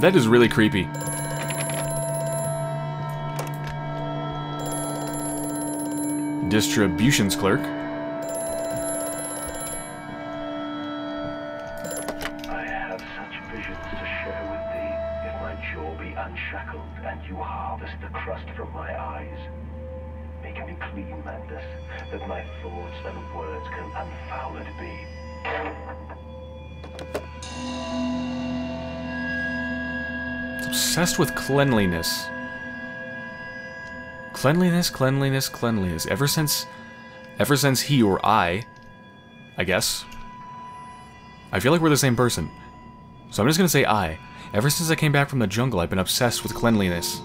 That is really creepy. Distributions clerk. With cleanliness. Cleanliness, cleanliness, cleanliness. Ever since... Ever since he or I... I guess. I feel like we're the same person. So I'm just gonna say I. Ever since I came back from the jungle, I've been obsessed with cleanliness.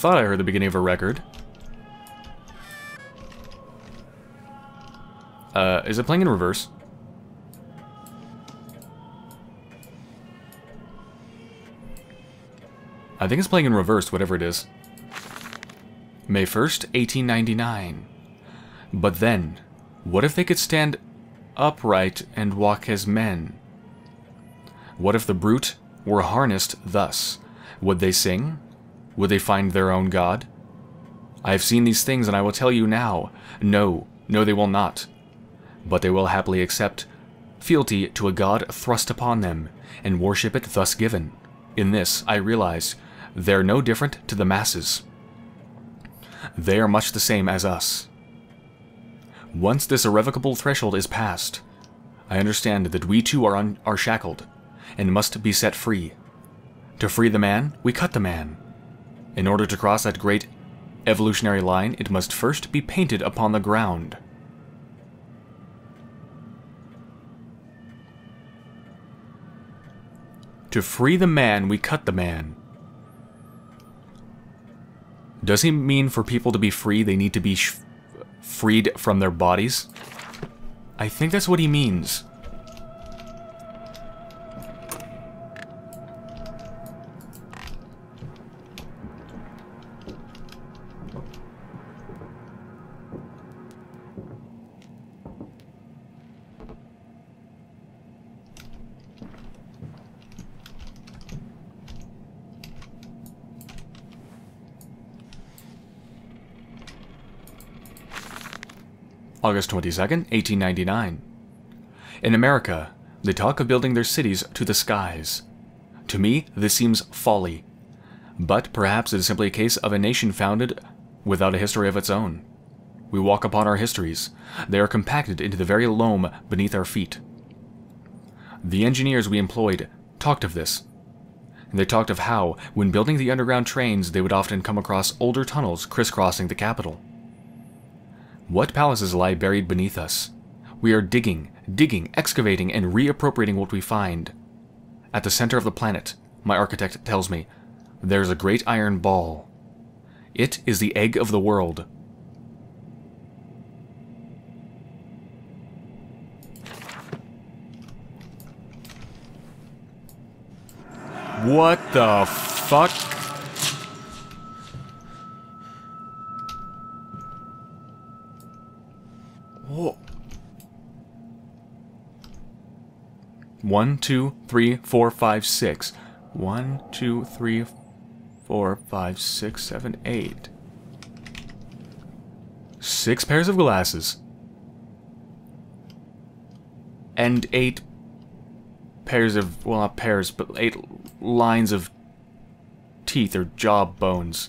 Thought I heard the beginning of a record. Uh, is it playing in reverse? I think it's playing in reverse, whatever it is. May 1st, 1899. But then, what if they could stand upright and walk as men? What if the brute were harnessed thus? Would they sing? Would they find their own god? I have seen these things, and I will tell you now. No, no, they will not. But they will happily accept fealty to a god thrust upon them, and worship it thus given. In this, I realize, they're no different to the masses. They are much the same as us. Once this irrevocable threshold is passed, I understand that we too are, are shackled, and must be set free. To free the man, we cut the man. In order to cross that great evolutionary line, it must first be painted upon the ground. To free the man, we cut the man. Does he mean for people to be free, they need to be freed from their bodies? I think that's what he means. August 22nd, 1899. In America, they talk of building their cities to the skies. To me, this seems folly. But perhaps it is simply a case of a nation founded without a history of its own. We walk upon our histories. They are compacted into the very loam beneath our feet. The engineers we employed talked of this. And they talked of how, when building the underground trains, they would often come across older tunnels crisscrossing the capital. What palaces lie buried beneath us? We are digging, digging, excavating, and reappropriating what we find. At the center of the planet, my architect tells me, there's a great iron ball. It is the egg of the world. What the fuck? One, two, three, four, five, six. One, two, three, four, five, six, seven, eight. Six pairs of glasses. And eight pairs of, well, not pairs, but eight lines of teeth or jaw bones.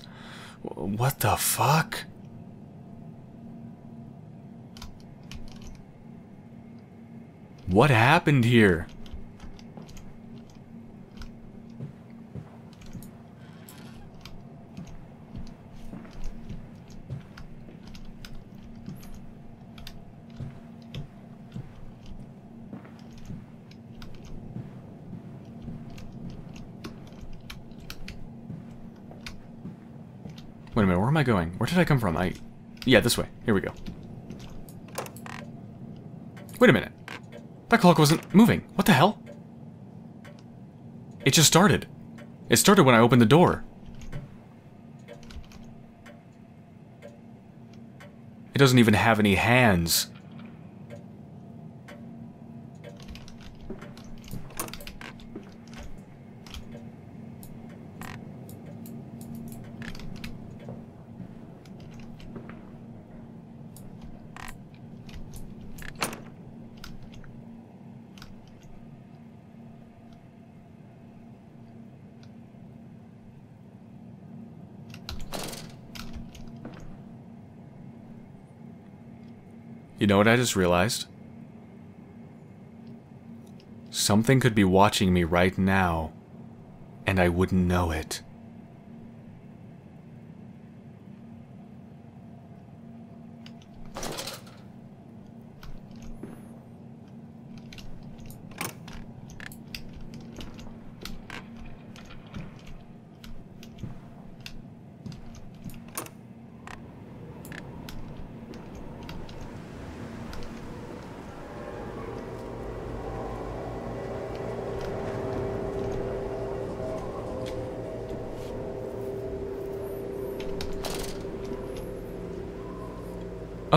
What the fuck? What happened here? Wait, a minute, where am I going? Where did I come from? I... Yeah, this way. Here we go. Wait a minute. That clock wasn't moving. What the hell? It just started. It started when I opened the door. It doesn't even have any hands. You know what I just realized? Something could be watching me right now, and I wouldn't know it.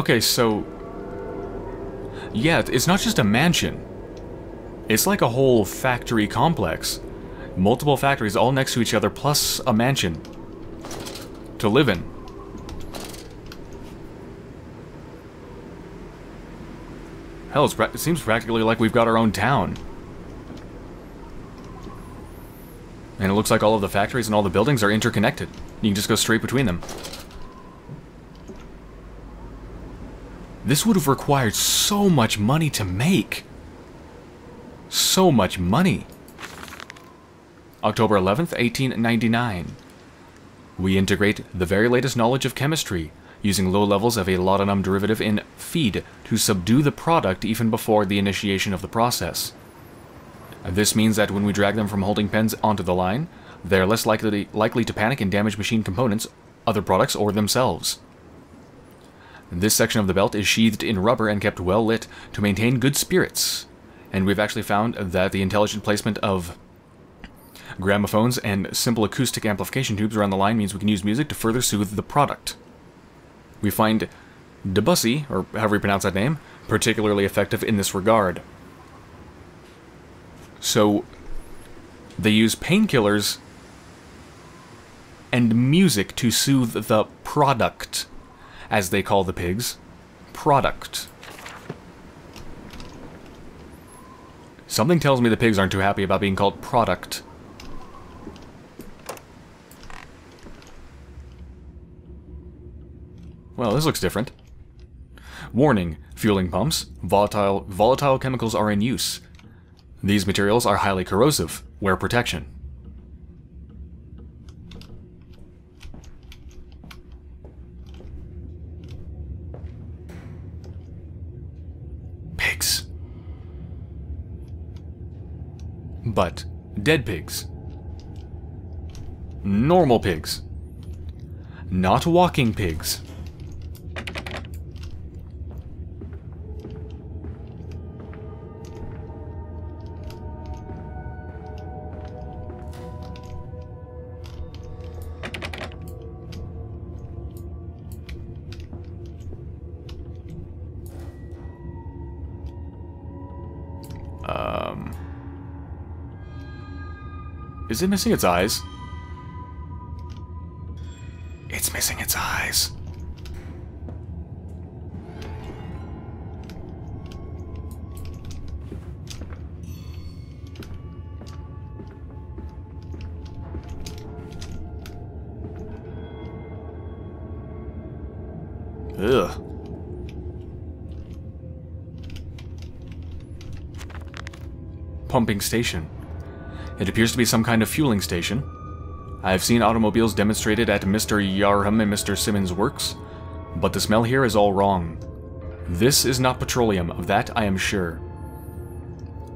Okay, so... Yeah, it's not just a mansion. It's like a whole factory complex. Multiple factories all next to each other, plus a mansion. To live in. Hell, it seems practically like we've got our own town. And it looks like all of the factories and all the buildings are interconnected. You can just go straight between them. This would have required so much money to make. So much money. October 11th, 1899. We integrate the very latest knowledge of chemistry, using low levels of a laudanum derivative in feed to subdue the product even before the initiation of the process. This means that when we drag them from holding pens onto the line, they are less likely, likely to panic and damage machine components, other products, or themselves. This section of the belt is sheathed in rubber and kept well lit to maintain good spirits. And we've actually found that the intelligent placement of gramophones and simple acoustic amplification tubes around the line means we can use music to further soothe the product. We find Debussy, or however you pronounce that name, particularly effective in this regard. So, they use painkillers and music to soothe the product as they call the pigs, product. Something tells me the pigs aren't too happy about being called product. Well, this looks different. Warning, fueling pumps, volatile, volatile chemicals are in use. These materials are highly corrosive. Wear protection. But dead pigs. Normal pigs. Not walking pigs. Is it missing its eyes? It's missing its eyes. Ugh. Pumping station. It appears to be some kind of fueling station. I have seen automobiles demonstrated at Mr. Yarham and Mr. Simmons' works, but the smell here is all wrong. This is not petroleum, of that I am sure.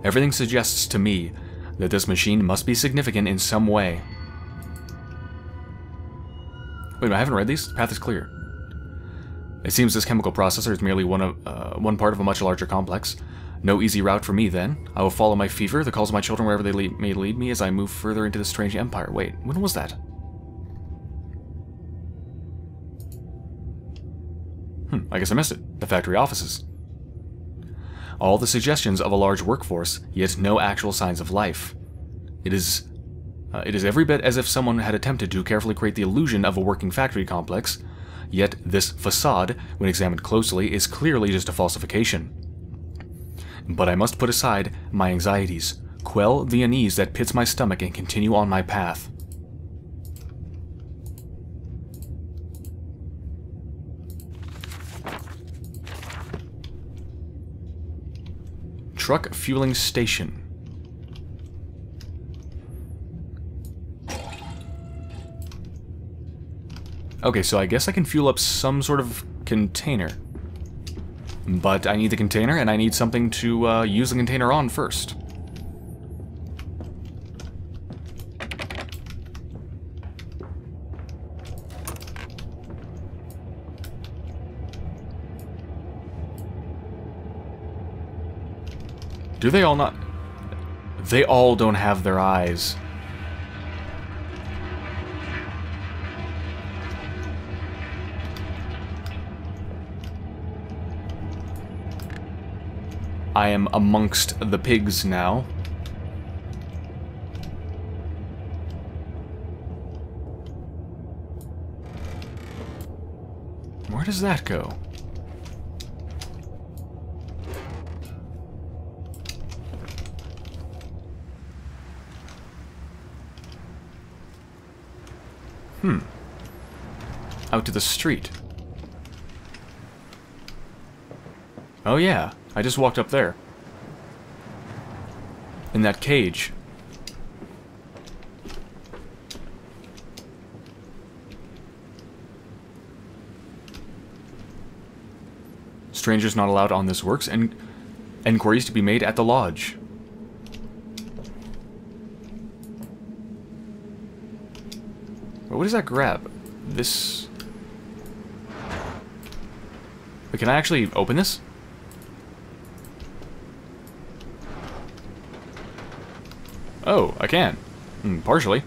Everything suggests to me that this machine must be significant in some way. Wait, I haven't read these? The path is clear. It seems this chemical processor is merely one, of, uh, one part of a much larger complex. No easy route for me, then. I will follow my fever, the calls of my children wherever they lead, may lead me as I move further into this strange empire. Wait, when was that? Hmm, I guess I missed it. The factory offices. All the suggestions of a large workforce, yet no actual signs of life. It is uh, it is every bit as if someone had attempted to carefully create the illusion of a working factory complex, yet this facade, when examined closely, is clearly just a falsification. But I must put aside my anxieties, quell the unease that pits my stomach, and continue on my path. Truck fueling station. Okay, so I guess I can fuel up some sort of container. But I need the container, and I need something to uh, use the container on first. Do they all not... They all don't have their eyes. I am amongst the pigs now. Where does that go? Hmm. Out to the street. Oh yeah, I just walked up there. In that cage. Strangers not allowed on this works, and inquiries to be made at the lodge. What does that grab? This... Wait, can I actually open this? Oh, I can. Mm, partially.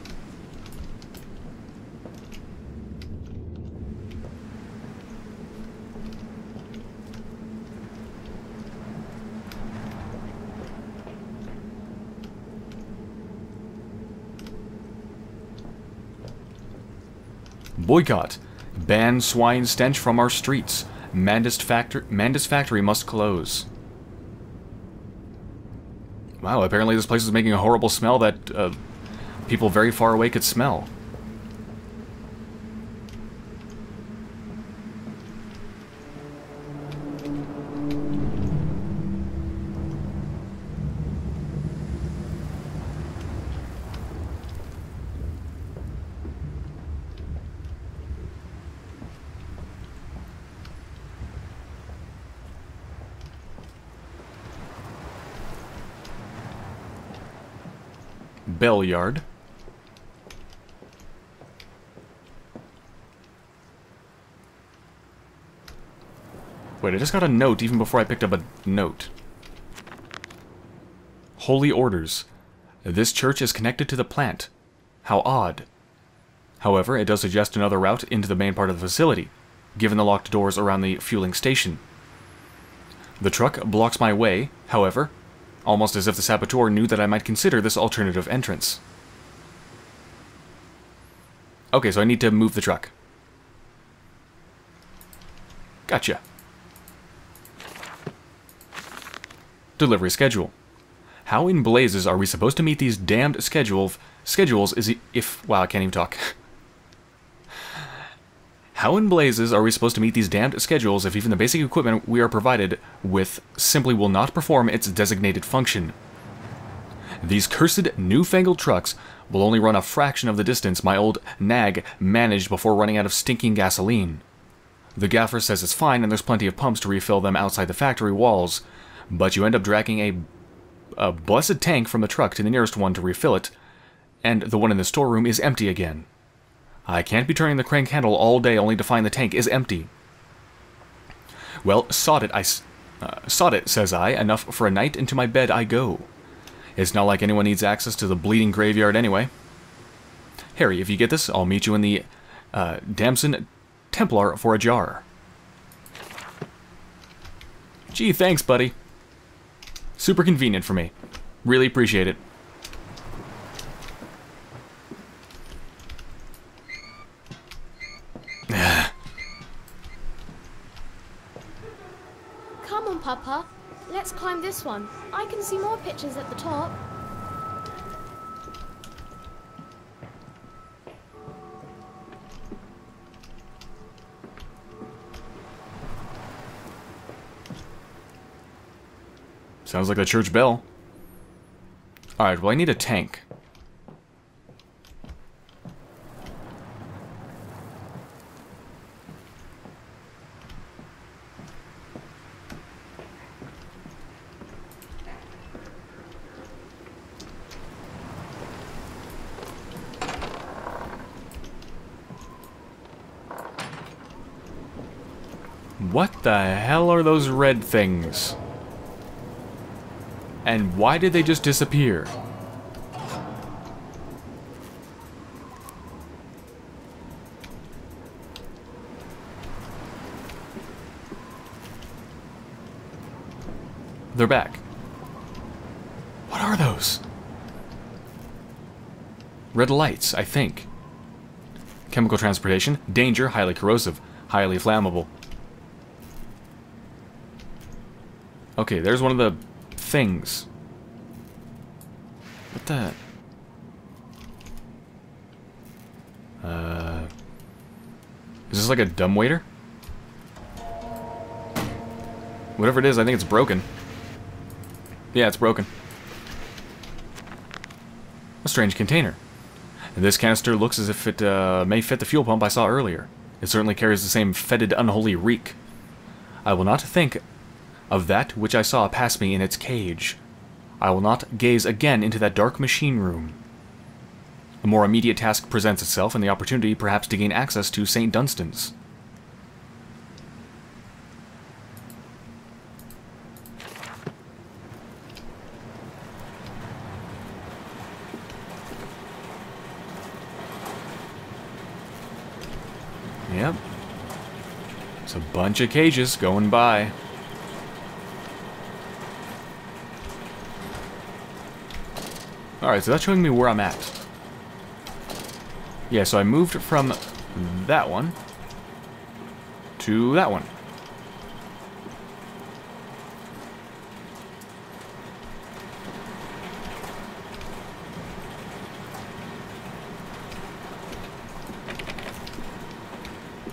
Boycott. Ban swine stench from our streets. Mandus, factor Mandus factory must close. Wow, apparently this place is making a horrible smell that uh, people very far away could smell. Bell Yard. Wait, I just got a note even before I picked up a note. Holy Orders. This church is connected to the plant. How odd. However, it does suggest another route into the main part of the facility, given the locked doors around the fueling station. The truck blocks my way, however, almost as if the saboteur knew that I might consider this alternative entrance. Okay, so I need to move the truck. Gotcha. Delivery schedule. How in blazes are we supposed to meet these damned schedule schedules is if... Wow, I can't even talk. How in blazes are we supposed to meet these damned schedules if even the basic equipment we are provided with simply will not perform its designated function? These cursed newfangled trucks will only run a fraction of the distance my old nag managed before running out of stinking gasoline. The gaffer says it's fine and there's plenty of pumps to refill them outside the factory walls, but you end up dragging a, a blessed tank from the truck to the nearest one to refill it, and the one in the storeroom is empty again. I can't be turning the crank handle all day only to find the tank is empty. Well, sod it, I... Uh, sod it, says I. Enough for a night, into my bed I go. It's not like anyone needs access to the bleeding graveyard anyway. Harry, if you get this, I'll meet you in the uh, Damson Templar for a jar. Gee, thanks, buddy. Super convenient for me. Really appreciate it. Come on, Papa. Let's climb this one. I can see more pictures at the top. Sounds like a church bell. Alright, well I need a tank. What the hell are those red things? And why did they just disappear? They're back. What are those? Red lights, I think. Chemical transportation. Danger, highly corrosive. Highly flammable. Okay, there's one of the things. What the... Uh... Is this like a dumbwaiter? Whatever it is, I think it's broken. Yeah, it's broken. A strange container. And this canister looks as if it uh, may fit the fuel pump I saw earlier. It certainly carries the same fetid, unholy reek. I will not think of that which I saw pass me in its cage. I will not gaze again into that dark machine room. A more immediate task presents itself, and the opportunity perhaps to gain access to St. Dunstan's. Yep. It's a bunch of cages going by. Alright, so that's showing me where I'm at. Yeah, so I moved from that one to that one.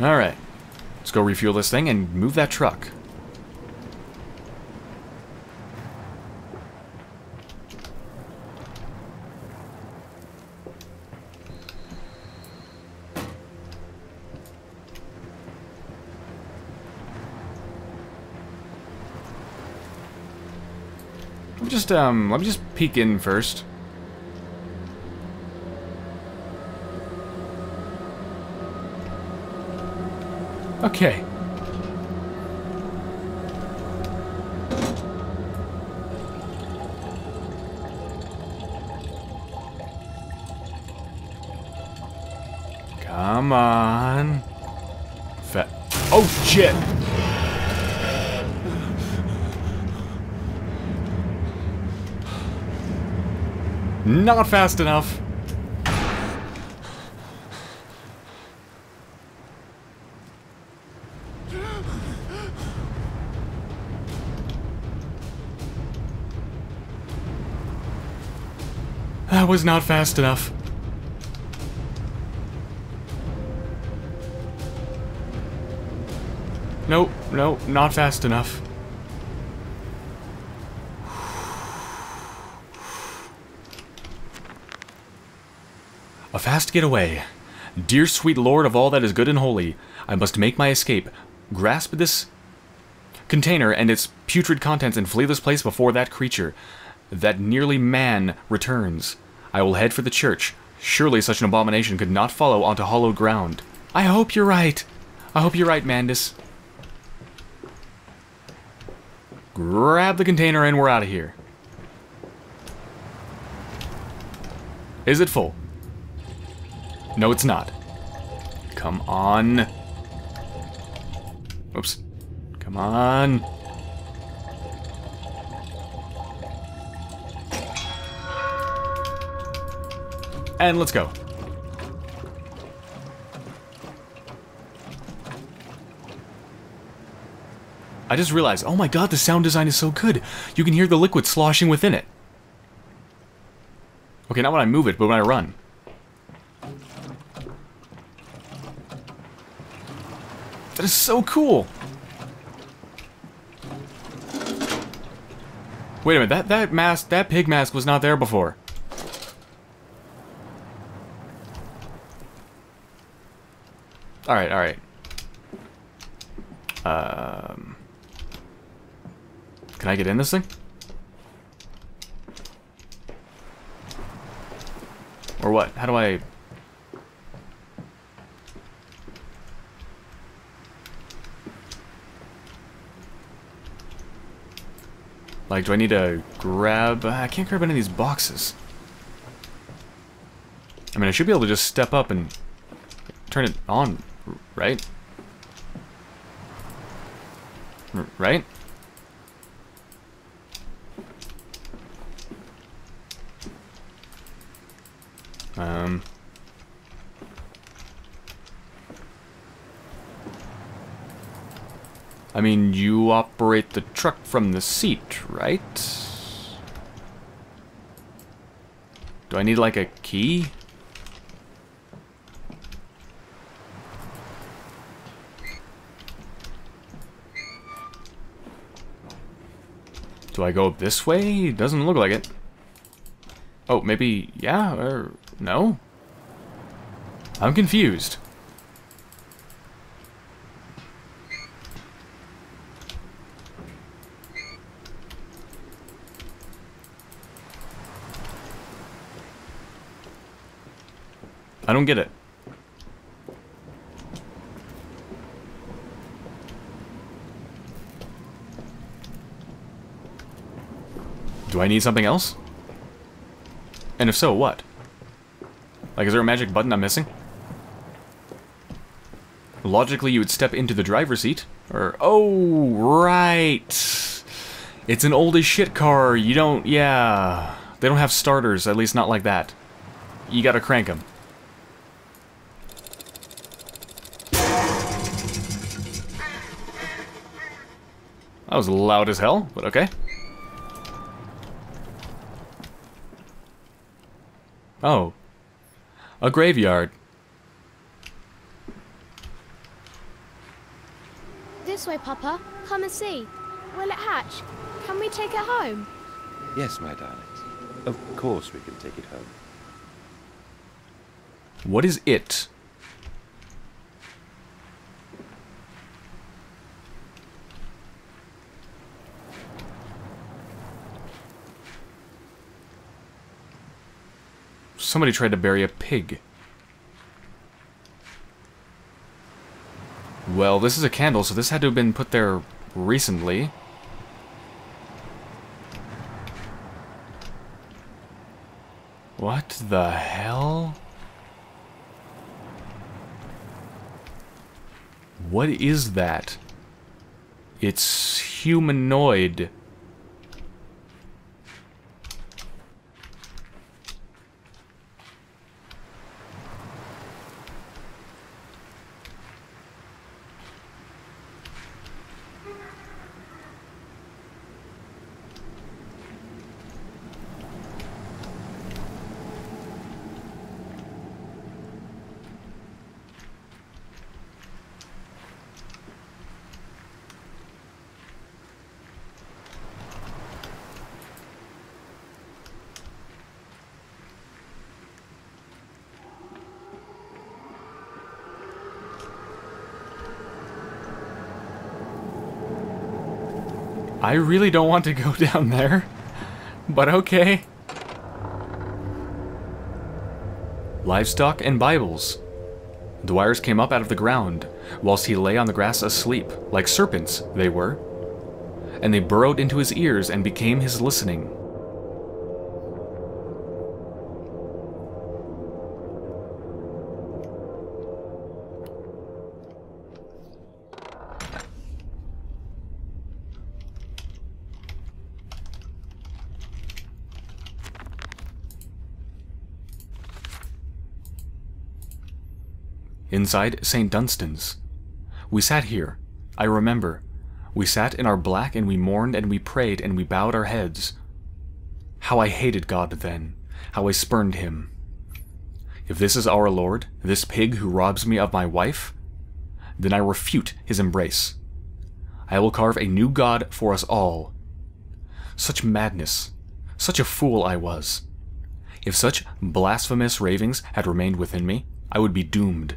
Alright. Let's go refuel this thing and move that truck. Just, um, let me just peek in first. Okay. Come on. Oh, shit! Not fast enough. That was not fast enough. Nope, nope, not fast enough. A get away. Dear sweet lord of all that is good and holy, I must make my escape. Grasp this container and its putrid contents and flee this place before that creature, that nearly man, returns. I will head for the church. Surely such an abomination could not follow onto hollow ground. I hope you're right. I hope you're right, Mandus. Grab the container and we're out of here. Is it full? No, it's not. Come on. Oops. Come on. And let's go. I just realized, oh my god, the sound design is so good. You can hear the liquid sloshing within it. Okay, not when I move it, but when I run. Is so cool. Wait a minute, that, that mask, that pig mask was not there before. Alright, alright. Um, can I get in this thing? Or what? How do I... Like, do I need to grab... I can't grab any of these boxes. I mean, I should be able to just step up and turn it on, right? Right? Um... I mean, you operate the truck from the seat, right? Do I need, like, a key? Do I go this way? Doesn't look like it. Oh, maybe, yeah, or no? I'm confused. Don't get it. Do I need something else? And if so, what? Like, is there a magic button I'm missing? Logically, you would step into the driver's seat. Or, oh, right. It's an old as shit car. You don't, yeah. They don't have starters, at least not like that. You gotta crank them. That was loud as hell, but okay. Oh. A graveyard. This way, Papa. Come and see. Will it hatch? Can we take it home? Yes, my darlings. Of course we can take it home. What is it? Somebody tried to bury a pig. Well, this is a candle, so this had to have been put there recently. What the hell? What is that? It's humanoid. Really don't want to go down there, but okay. livestock, and Bibles. Dwyers came up out of the ground, whilst he lay on the grass asleep, like serpents they were, and they burrowed into his ears and became his listening. Inside St. Dunstan's. We sat here, I remember. We sat in our black and we mourned and we prayed and we bowed our heads. How I hated God then, how I spurned him. If this is our Lord, this pig who robs me of my wife, then I refute his embrace. I will carve a new God for us all. Such madness, such a fool I was. If such blasphemous ravings had remained within me, I would be doomed.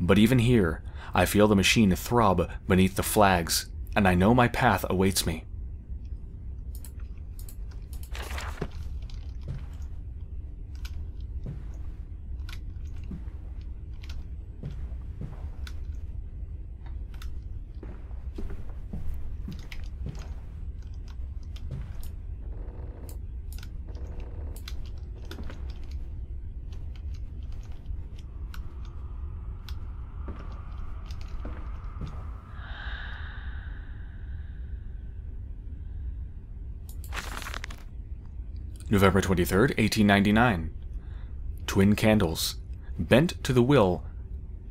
But even here, I feel the machine throb beneath the flags, and I know my path awaits me. November 23rd, 1899. Twin candles, bent to the will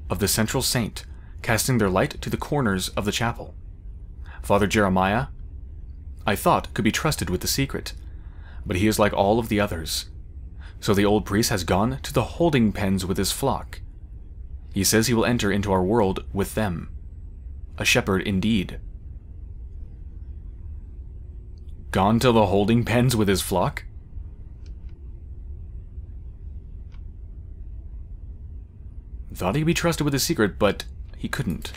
of the central saint, casting their light to the corners of the chapel. Father Jeremiah, I thought, could be trusted with the secret, but he is like all of the others. So the old priest has gone to the holding pens with his flock. He says he will enter into our world with them. A shepherd indeed. Gone to the holding pens with his flock? Thought he could be trusted with a secret, but he couldn't.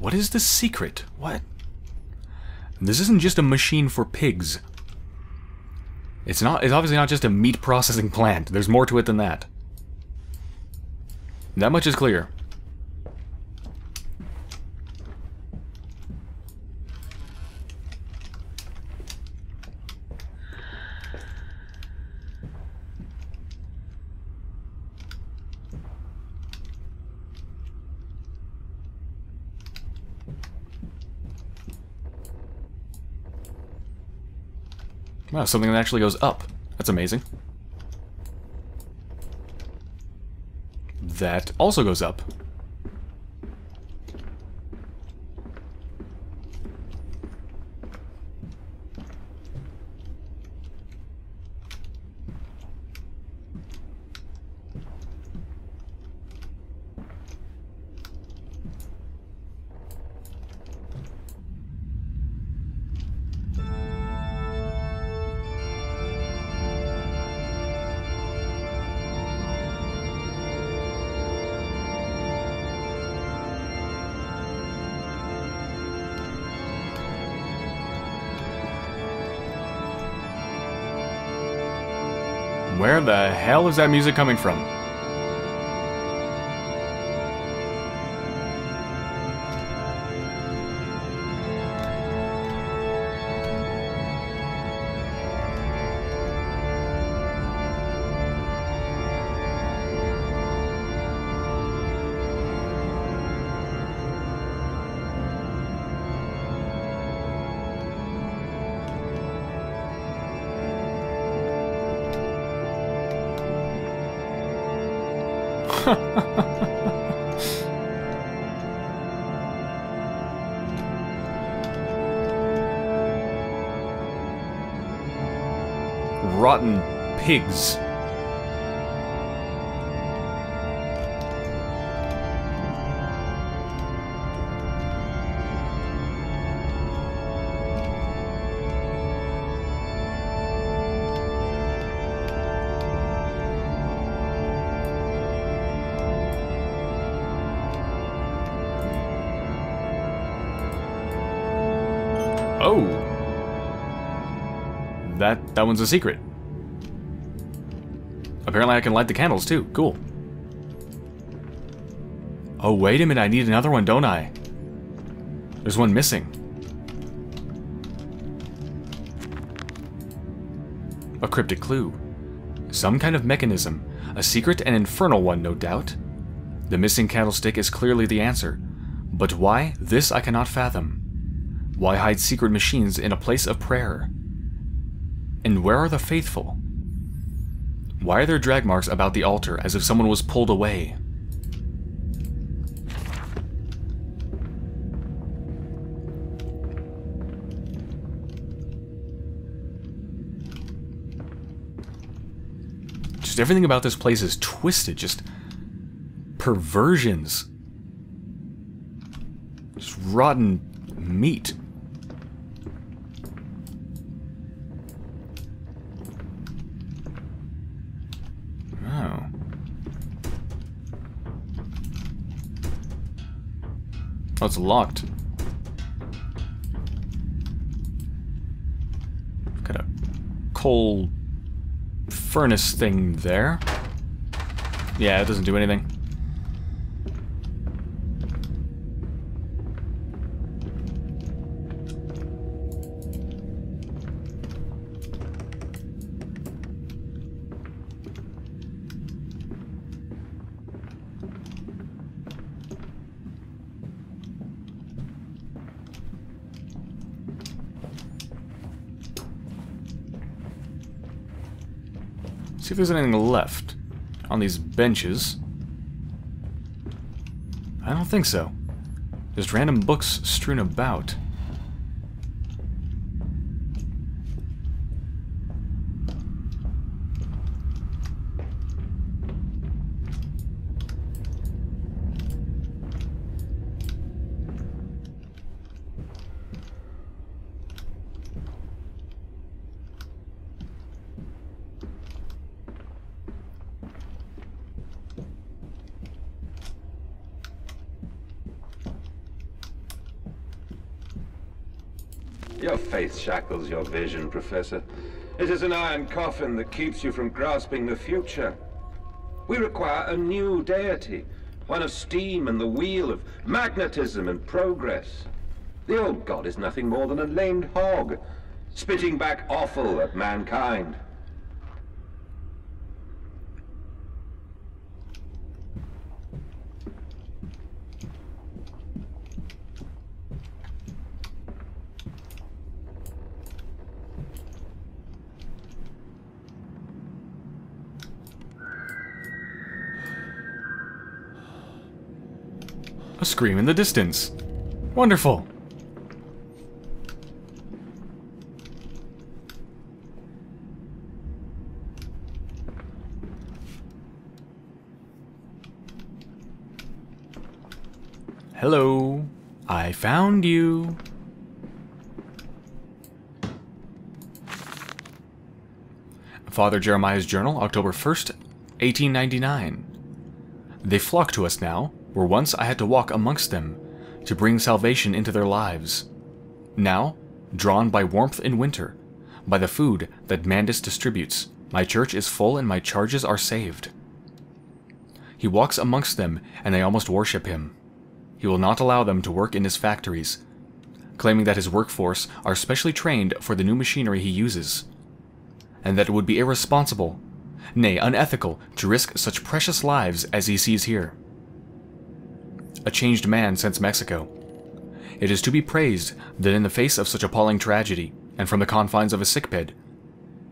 What is the secret? What? This isn't just a machine for pigs. It's not. It's obviously not just a meat processing plant. There's more to it than that. That much is clear. Wow, something that actually goes up. That's amazing. That also goes up. Where the hell is that music coming from? Rotten pigs. Oh. That that one's a secret. Apparently I can light the candles too. Cool. Oh, wait a minute. I need another one, don't I? There's one missing. A cryptic clue. Some kind of mechanism. A secret and infernal one, no doubt. The missing candlestick is clearly the answer. But why? This I cannot fathom. Why hide secret machines in a place of prayer? And where are the faithful? Why are there drag marks about the altar as if someone was pulled away? Just everything about this place is twisted, just perversions. Just rotten meat. Oh. Oh, it's locked. Got a coal furnace thing there. Yeah, it doesn't do anything. There's anything left on these benches. I don't think so. Just random books strewn about. Your faith shackles your vision, Professor. It is an iron coffin that keeps you from grasping the future. We require a new deity, one of steam and the wheel, of magnetism and progress. The old god is nothing more than a lamed hog, spitting back offal at mankind. A scream in the distance. Wonderful. Hello. I found you. Father Jeremiah's Journal, October 1st, 1899. They flock to us now, where once I had to walk amongst them, to bring salvation into their lives. Now, drawn by warmth in winter, by the food that Mandus distributes, my church is full and my charges are saved. He walks amongst them, and they almost worship him. He will not allow them to work in his factories, claiming that his workforce are specially trained for the new machinery he uses, and that it would be irresponsible, nay, unethical, to risk such precious lives as he sees here. A changed man since Mexico. It is to be praised that in the face of such appalling tragedy, and from the confines of a sickbed,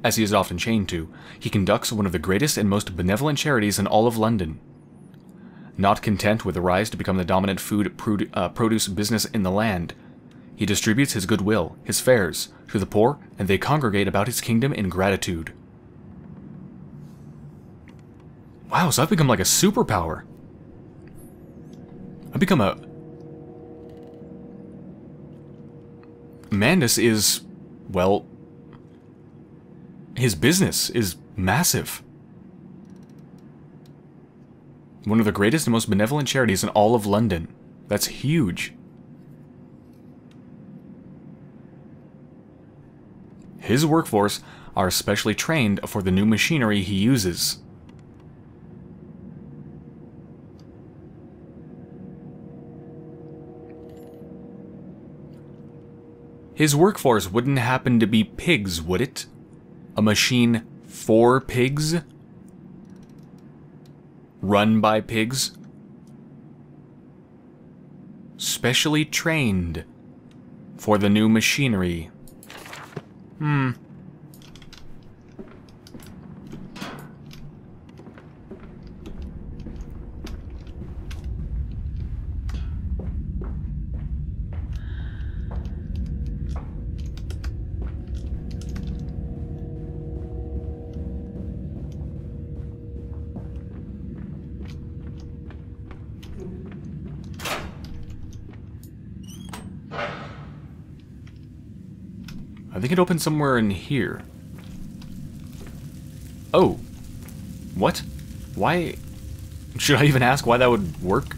as he is often chained to, he conducts one of the greatest and most benevolent charities in all of London. Not content with the rise to become the dominant food uh, produce business in the land, he distributes his goodwill, his fares, to the poor, and they congregate about his kingdom in gratitude. Wow, so I've become like a superpower. I've become a... Mandus is, well... His business is massive. One of the greatest and most benevolent charities in all of London. That's huge. His workforce are specially trained for the new machinery he uses. His workforce wouldn't happen to be pigs, would it? A machine for pigs? Run by pigs? Specially trained for the new machinery. Hmm. Think it opened somewhere in here. Oh. What? Why? Should I even ask why that would work?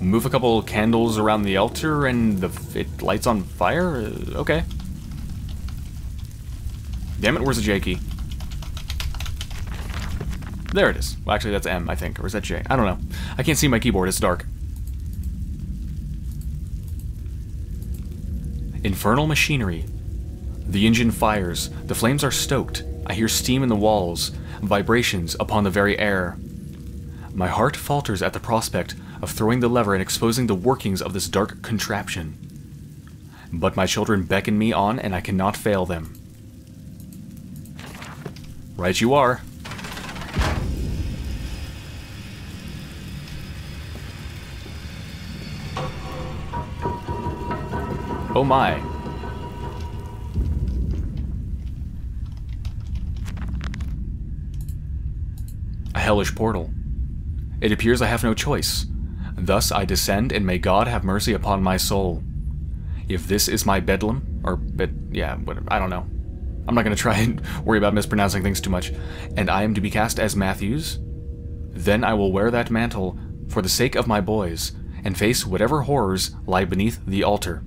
Move a couple candles around the altar and the it lights on fire? Uh, okay. Damn it, where's the J key? There it is. Well, actually, that's M, I think. Or is that J? I don't know. I can't see my keyboard. It's dark. Infernal machinery. The engine fires. The flames are stoked. I hear steam in the walls, vibrations upon the very air. My heart falters at the prospect of throwing the lever and exposing the workings of this dark contraption. But my children beckon me on, and I cannot fail them. Right you are. Oh my. A hellish portal. It appears I have no choice. Thus I descend, and may God have mercy upon my soul. If this is my bedlam, or bed, yeah, whatever, I don't know. I'm not gonna try and worry about mispronouncing things too much. And I am to be cast as Matthews? Then I will wear that mantle for the sake of my boys, and face whatever horrors lie beneath the altar.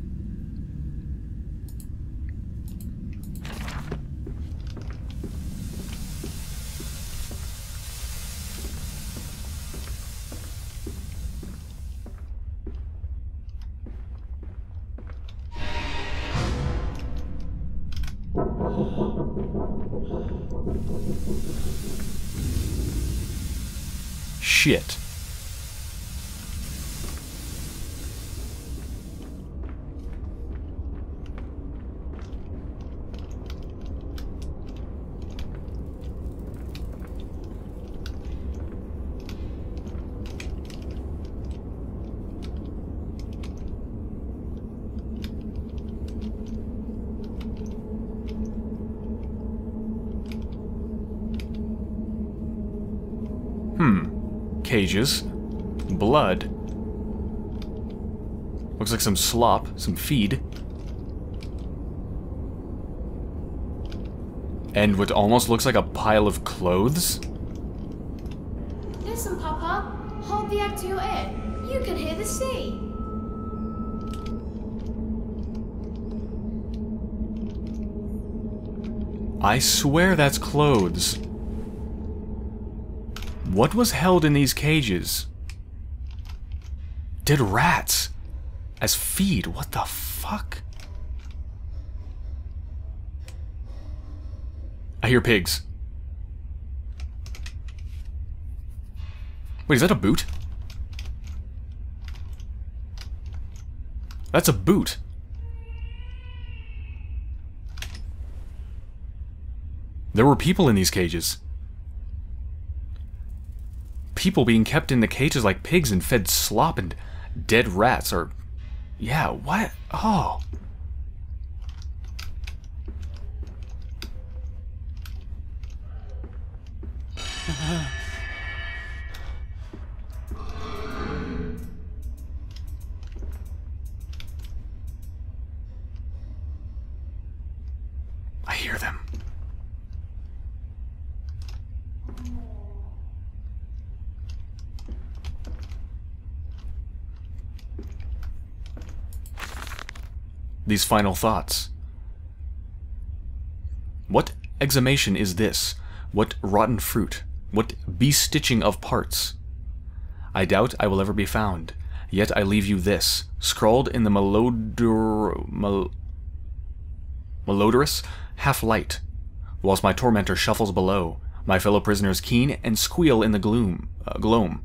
Blood. Looks like some slop, some feed. And what almost looks like a pile of clothes? Listen, Papa. Hold the egg to your ear. You can hear the sea. I swear that's clothes. What was held in these cages? Dead rats. As feed. What the fuck? I hear pigs. Wait, is that a boot? That's a boot. There were people in these cages. People being kept in the cages like pigs and fed slop and dead rats or... Yeah, what? Oh. Uh-huh. These final thoughts. What exhumation is this? What rotten fruit? What bestitching of parts? I doubt I will ever be found. Yet I leave you this, scrawled in the melodor... Mel malodorous half-light, whilst my tormentor shuffles below, my fellow prisoners keen and squeal in the gloom, uh, gloam.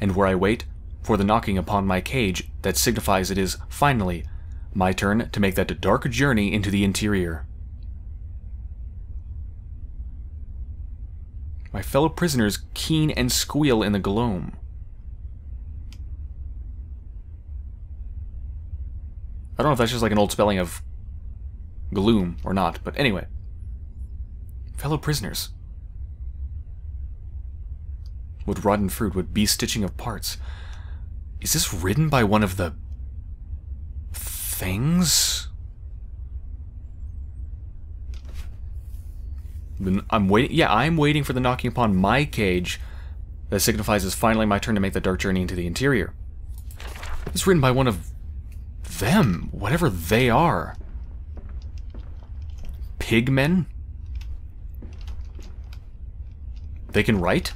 And where I wait for the knocking upon my cage that signifies it is, finally, my turn to make that dark journey into the interior. My fellow prisoners keen and squeal in the gloam. I don't know if that's just like an old spelling of gloom or not, but anyway. Fellow prisoners. Would rotten fruit, would be stitching of parts. Is this written by one of the things? I'm waiting. Yeah, I'm waiting for the knocking upon my cage that signifies it's finally my turn to make the dark journey into the interior. It's written by one of them, whatever they are. Pigmen? They can write?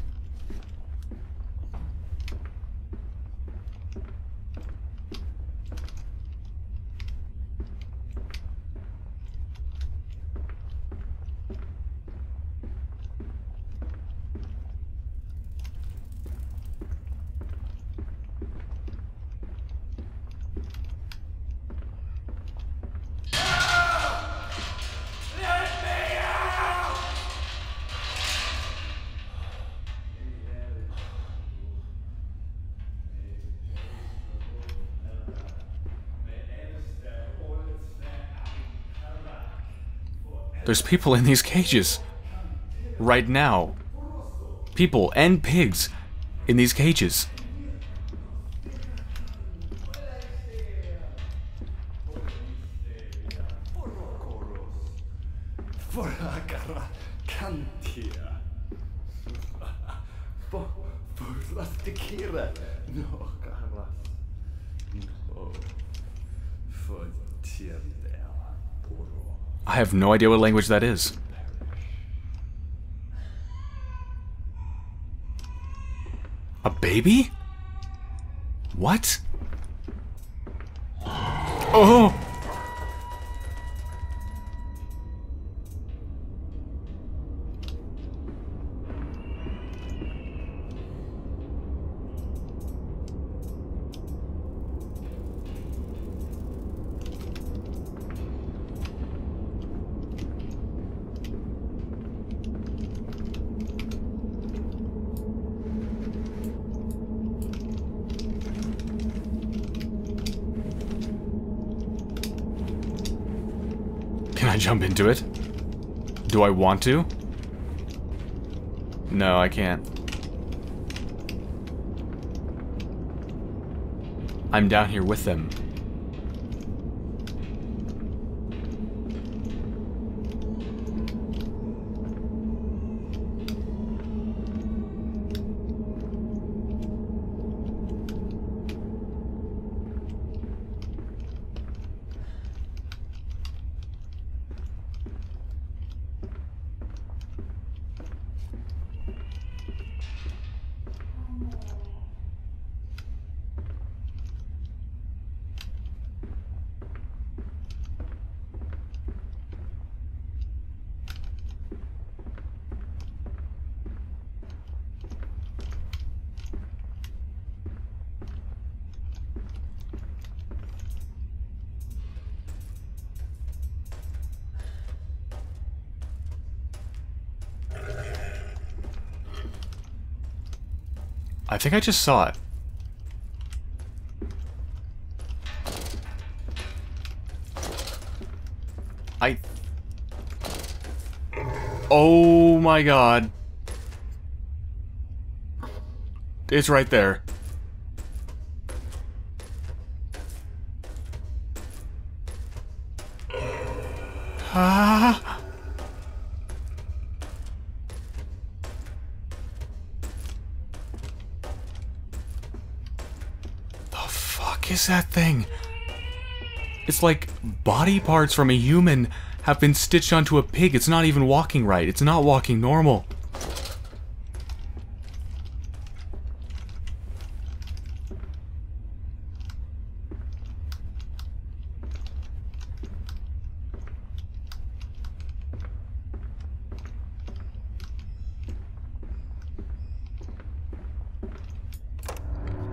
There's people in these cages. Right now. People and pigs in these cages. Have no idea what language that is. A baby? What? Oh! Into it? Do I want to? No, I can't. I'm down here with them. I think I just saw it. I... Oh my god. It's right there. is that thing? It's like body parts from a human have been stitched onto a pig. It's not even walking right. It's not walking normal.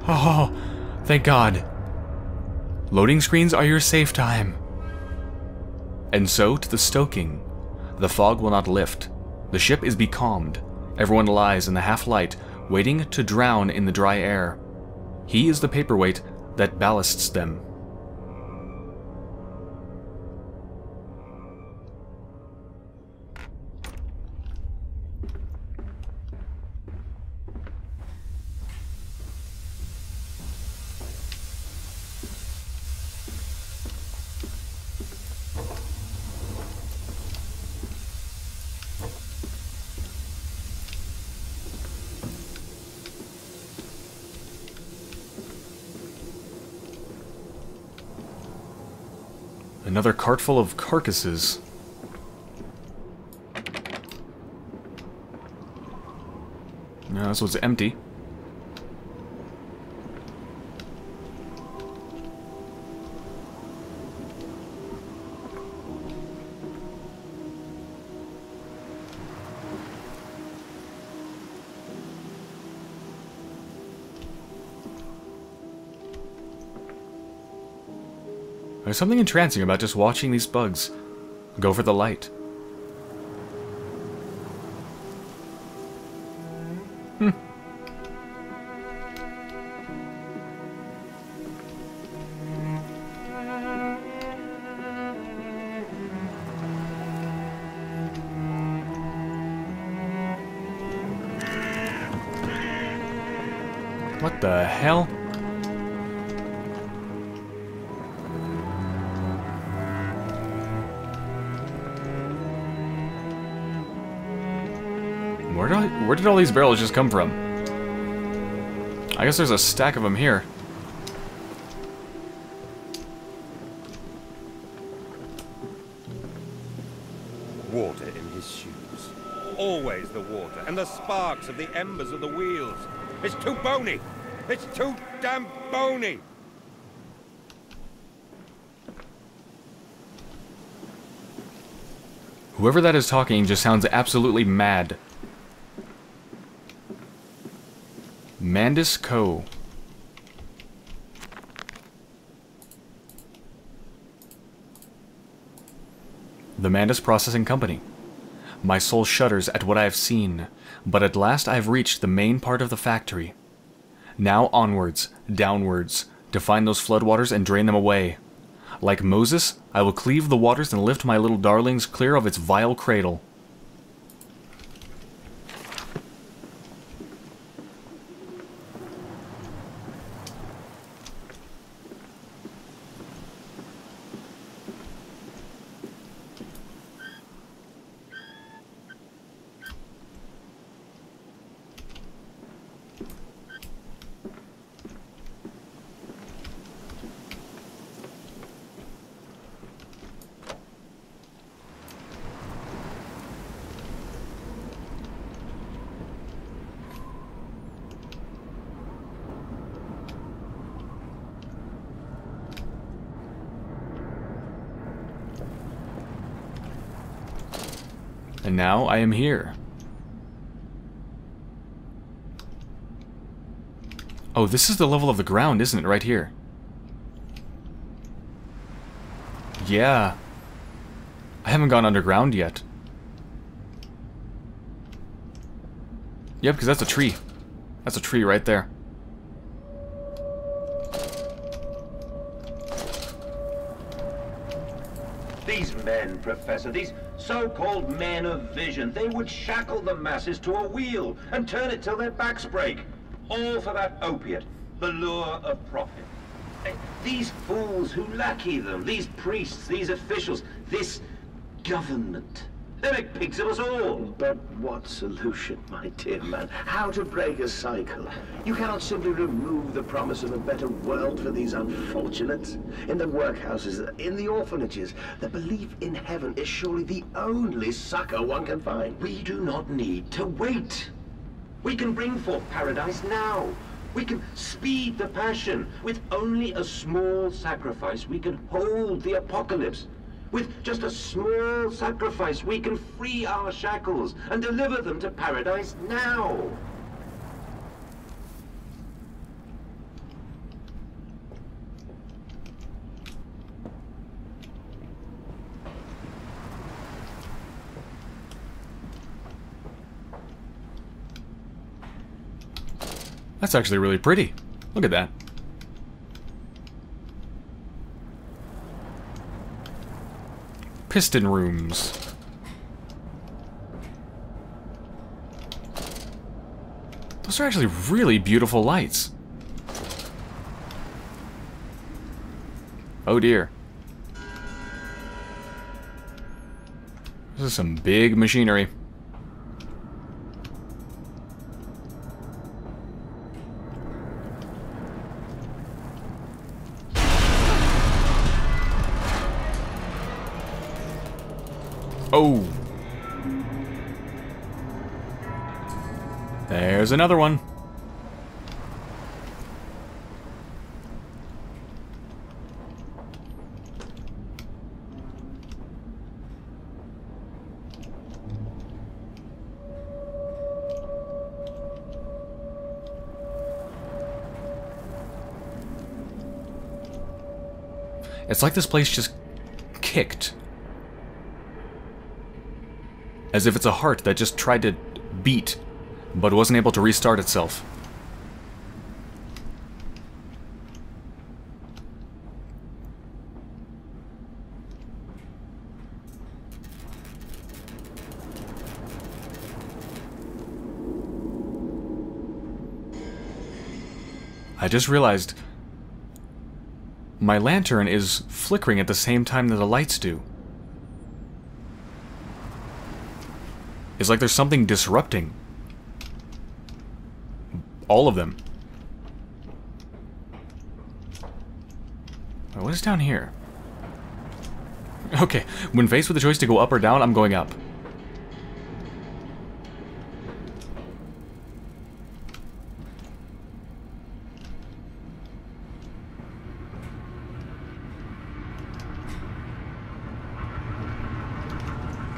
Oh, thank God. Loading screens are your safe time. And so to the stoking. The fog will not lift. The ship is becalmed. Everyone lies in the half light, waiting to drown in the dry air. He is the paperweight that ballasts them. Cart full of carcasses. No, this one's empty. There's something entrancing about just watching these bugs go for the light. Hmm. What the hell? These barrels just come from? I guess there's a stack of them here. Water in his shoes. Always the water, and the sparks of the embers of the wheels. It's too bony! It's too damn bony! Whoever that is talking just sounds absolutely mad. Mandus Co. The Mandus Processing Company. My soul shudders at what I have seen, but at last I have reached the main part of the factory. Now onwards, downwards, to find those floodwaters and drain them away. Like Moses, I will cleave the waters and lift my little darlings clear of its vile cradle. And now I am here. Oh, this is the level of the ground, isn't it? Right here. Yeah. I haven't gone underground yet. Yep, because that's a tree. That's a tree right there. These men, Professor, these so-called men of vision, they would shackle the masses to a wheel and turn it till their backs break. All for that opiate, the lure of profit. These fools who lackey them, these priests, these officials, this government. They make pigs of us all. But what solution, my dear man? How to break a cycle? You cannot simply remove the promise of a better world for these unfortunates. In the workhouses, in the orphanages, the belief in heaven is surely the only succor one can find. We do not need to wait. We can bring forth paradise now. We can speed the passion. With only a small sacrifice, we can hold the apocalypse. With just a small sacrifice, we can free our shackles and deliver them to paradise now. That's actually really pretty. Look at that. Piston rooms. Those are actually really beautiful lights. Oh dear. This is some big machinery. Oh. There's another one. It's like this place just kicked. As if it's a heart that just tried to beat, but wasn't able to restart itself. I just realized my lantern is flickering at the same time that the lights do. It's like there's something disrupting. All of them. What is down here? Okay, when faced with the choice to go up or down, I'm going up.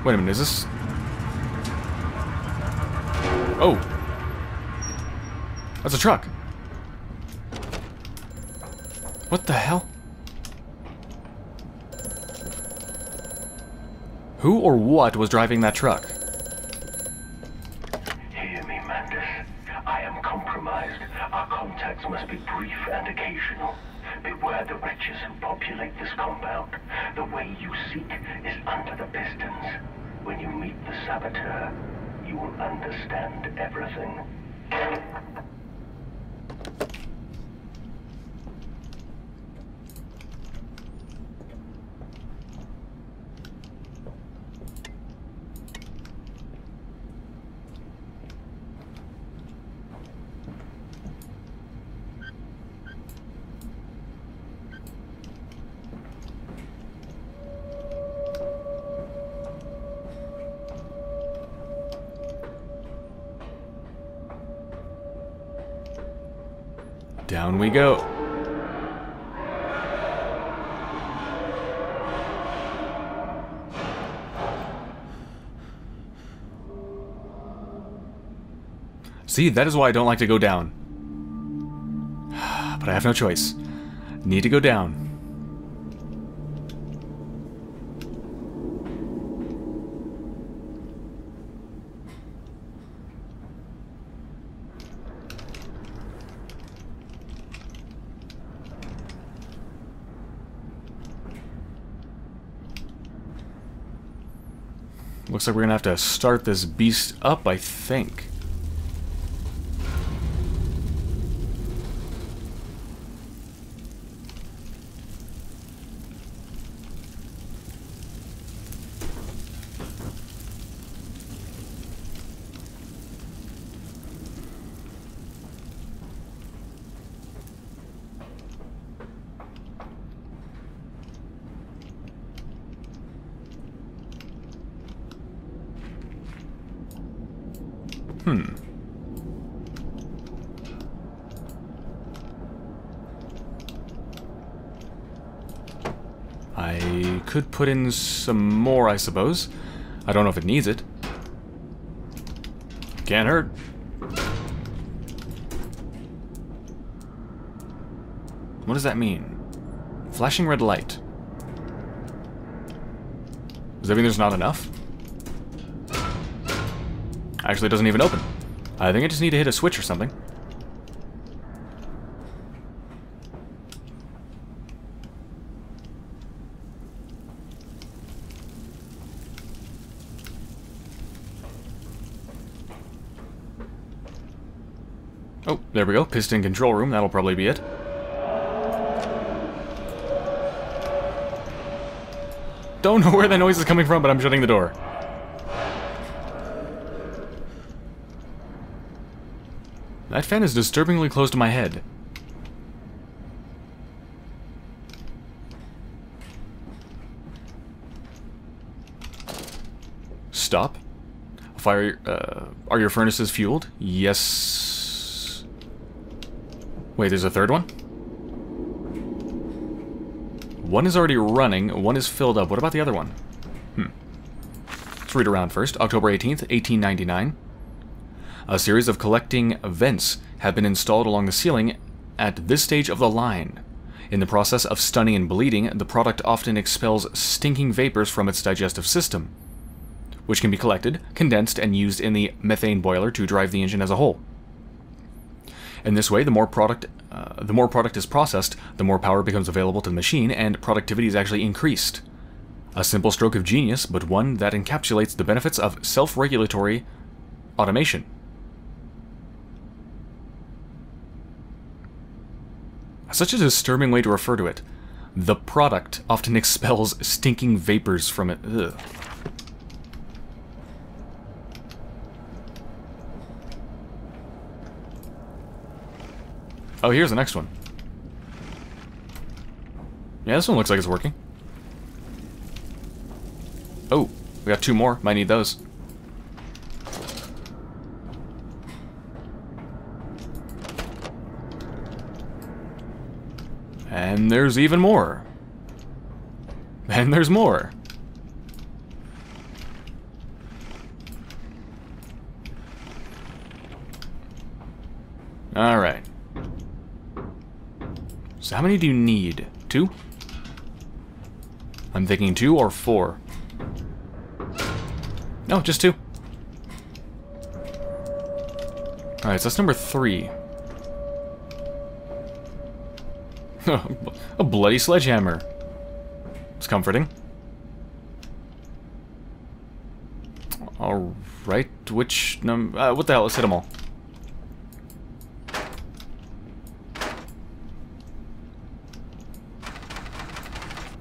Wait a minute, is this... That's a truck! What the hell? Who or what was driving that truck? Go. See, that is why I don't like to go down. But I have no choice. Need to go down. Looks like we're gonna have to start this beast up, I think. Hmm. I could put in some more, I suppose. I don't know if it needs it. Can't hurt. What does that mean? Flashing red light. Does that mean there's not enough? Actually, it doesn't even open. I think I just need to hit a switch or something. Oh, there we go. Piston control room. That'll probably be it. Don't know where that noise is coming from, but I'm shutting the door. That fan is disturbingly close to my head. Stop. Fire. Uh, are your furnaces fueled? Yes. Wait, there's a third one? One is already running, one is filled up. What about the other one? Hmm. Let's read around first. October 18th, 1899. A series of collecting vents have been installed along the ceiling at this stage of the line. In the process of stunning and bleeding, the product often expels stinking vapors from its digestive system, which can be collected, condensed, and used in the methane boiler to drive the engine as a whole. In this way, the more product uh, the more product is processed, the more power becomes available to the machine, and productivity is actually increased. A simple stroke of genius, but one that encapsulates the benefits of self-regulatory automation. Such a disturbing way to refer to it. The product often expels stinking vapors from it. Ugh. Oh, here's the next one. Yeah, this one looks like it's working. Oh, we got two more. Might need those. And there's even more. And there's more. Alright. So how many do you need? Two? I'm thinking two or four. No, just two. Alright, so that's number three. a bloody sledgehammer. It's comforting. Alright, which num- uh, what the hell, let's hit them all.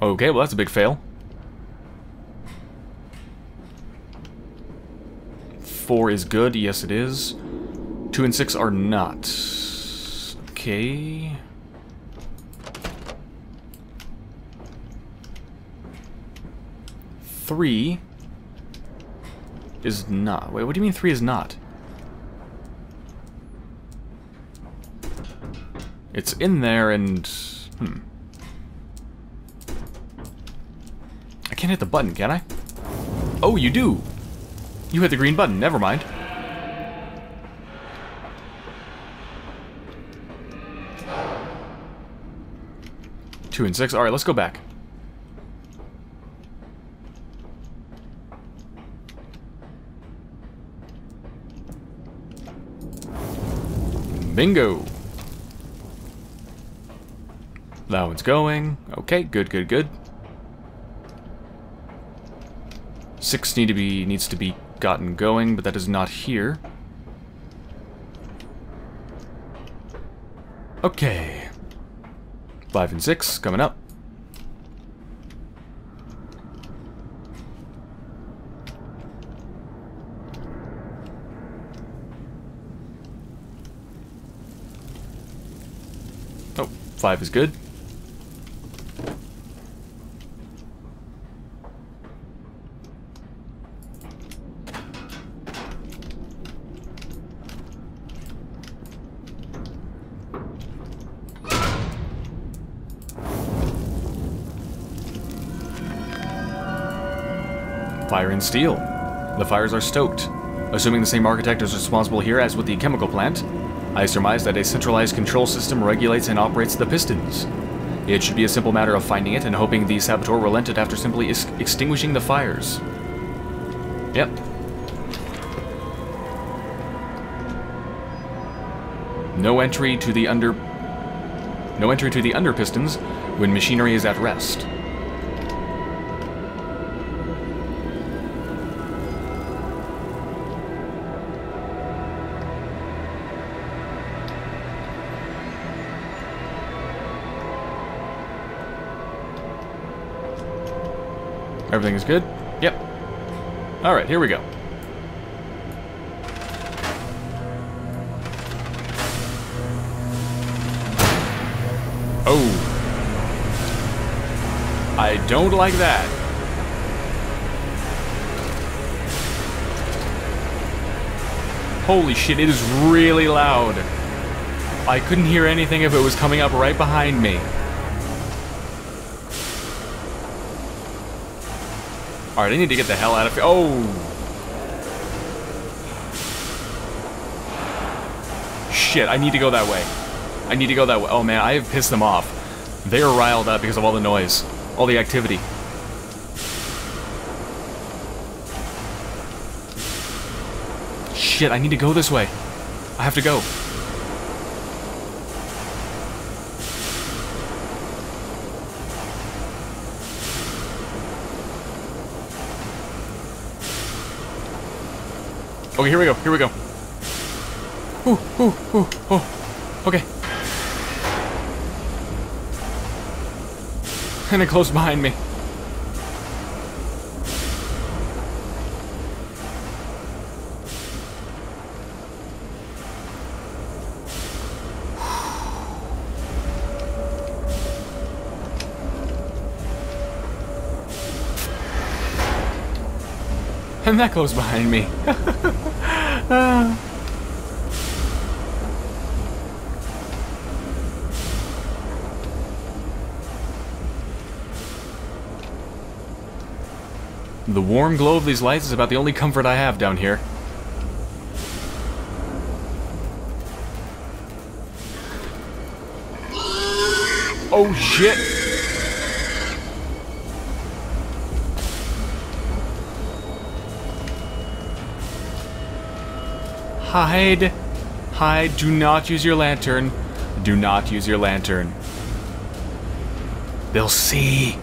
Okay, well that's a big fail. Four is good, yes it is. Two and six are not. Okay... three is not. Wait, what do you mean three is not? It's in there and... Hmm. Can't hit the button, can I? Oh, you do! You hit the green button, never mind. Two and six. Alright, let's go back. Bingo! That one's going. Okay, good, good, good. Six need to be needs to be gotten going, but that is not here. Okay. Five and six coming up. Oh, five is good. And steel. The fires are stoked. Assuming the same architect is responsible here as with the chemical plant, I surmise that a centralized control system regulates and operates the pistons. It should be a simple matter of finding it and hoping the saboteur relented after simply ex extinguishing the fires. Yep. No entry to the under... No entry to the under pistons when machinery is at rest. Everything is good? Yep. Alright, here we go. Oh. I don't like that. Holy shit, it is really loud. I couldn't hear anything if it was coming up right behind me. Alright, I need to get the hell out of here. Oh! Shit, I need to go that way. I need to go that way. Oh man, I have pissed them off. They are riled up because of all the noise. All the activity. Shit, I need to go this way. I have to go. Okay, here we go. Here we go. Ooh, ooh, ooh, oh. Okay. And it closed behind me. And that closed behind me. The warm glow of these lights is about the only comfort I have down here. Oh shit! Hide! Hide, do not use your lantern. Do not use your lantern. They'll see.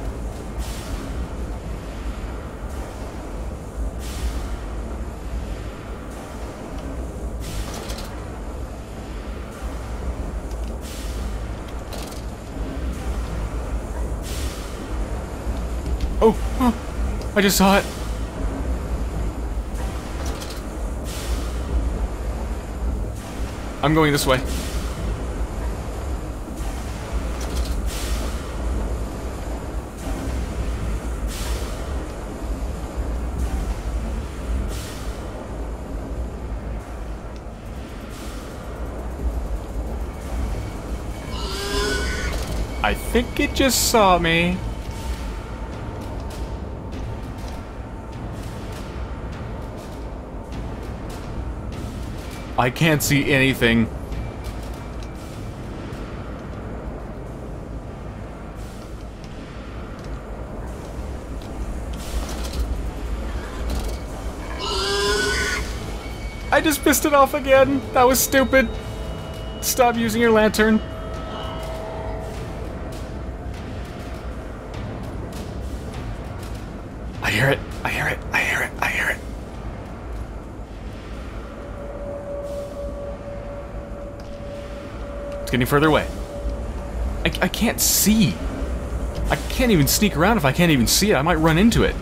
Oh, oh, I just saw it. I'm going this way. I think it just saw me. I can't see anything. I just pissed it off again. That was stupid. Stop using your lantern. I hear it. I hear it. It's getting further away. I, I can't see. I can't even sneak around if I can't even see it. I might run into it.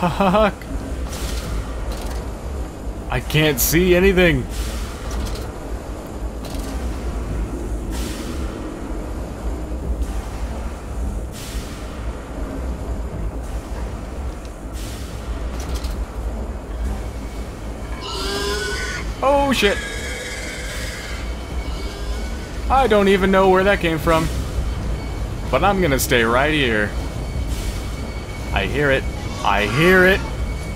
Fuck. I can't see anything. I don't even know where that came from. But I'm gonna stay right here. I hear it. I hear it.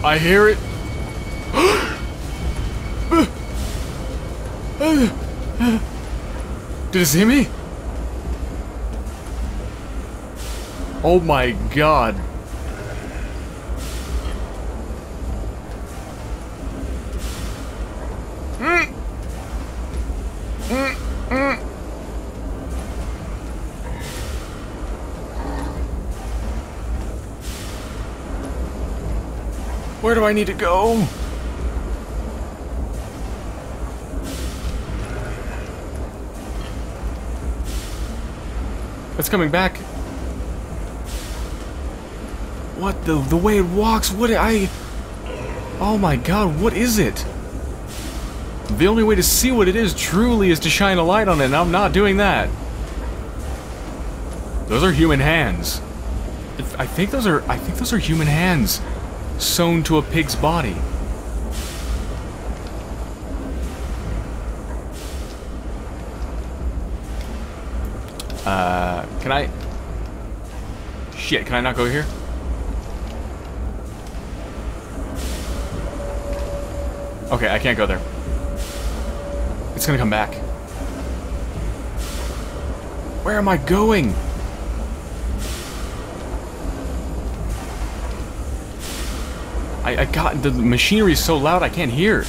I hear it. Did it see me? Oh my god. I need to go? It's coming back. What the the way it walks? What I Oh my god, what is it? The only way to see what it is truly is to shine a light on it, and I'm not doing that. Those are human hands. I think those are I think those are human hands sewn to a pig's body. Uh, can I? Shit, can I not go here? Okay, I can't go there. It's gonna come back. Where am I going? I, I got the machinery is so loud I can't hear.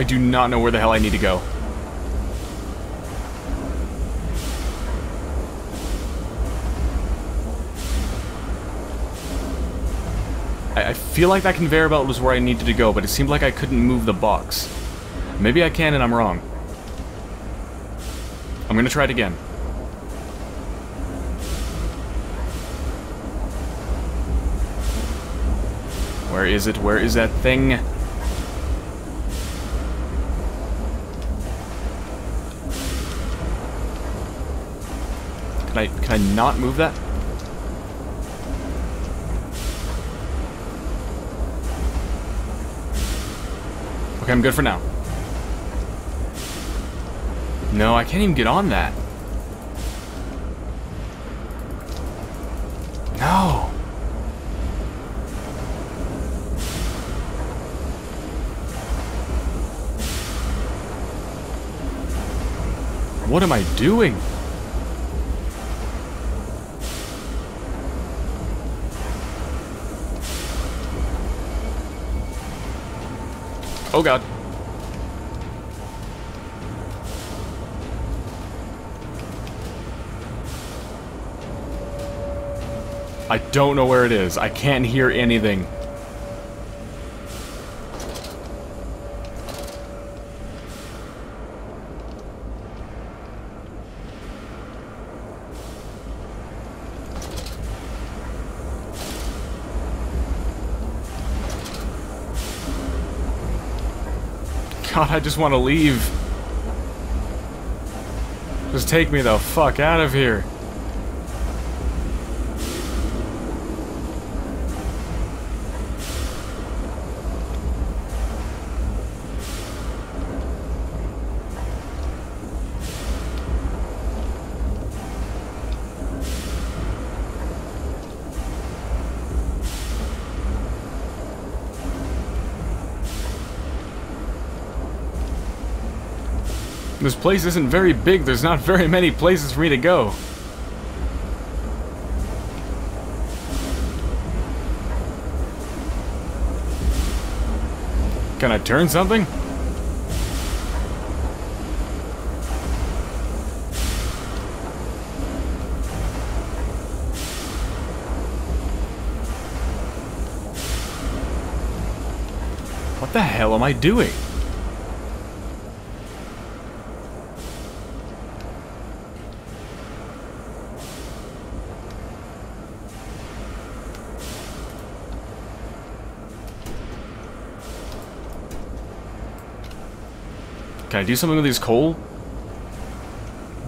I do not know where the hell I need to go. I, I feel like that conveyor belt was where I needed to go, but it seemed like I couldn't move the box. Maybe I can and I'm wrong. I'm gonna try it again. Where is it? Where is that thing? Not move that? Okay, I'm good for now. No, I can't even get on that. No. What am I doing? Oh god. I don't know where it is. I can't hear anything. God, I just want to leave. Just take me the fuck out of here. This place isn't very big. There's not very many places for me to go. Can I turn something? What the hell am I doing? Can I do something with these coal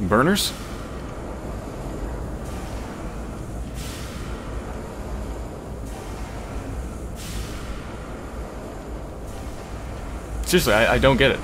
burners? Seriously, I, I don't get it.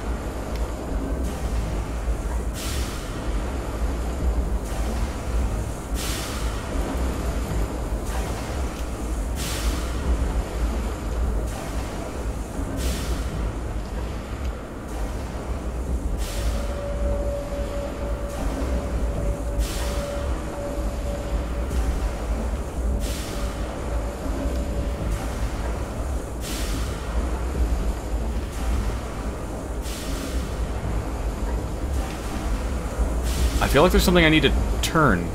Like there's something I need to turn.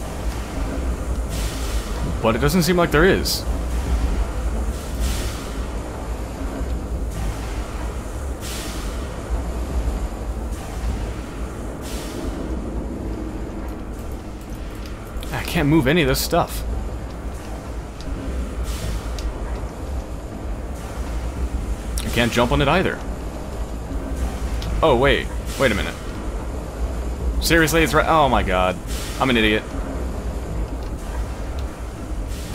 But it doesn't seem like there is. I can't move any of this stuff. I can't jump on it either. Oh, wait. Wait a minute. Seriously, it's right. Oh my god. I'm an idiot.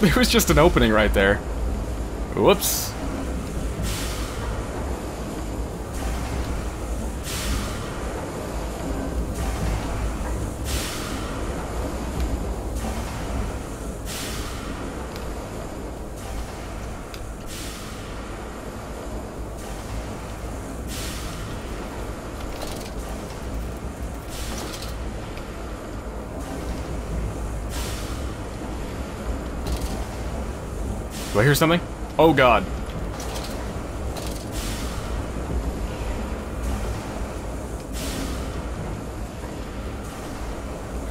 There was just an opening right there. Whoops. Do I hear something? Oh god.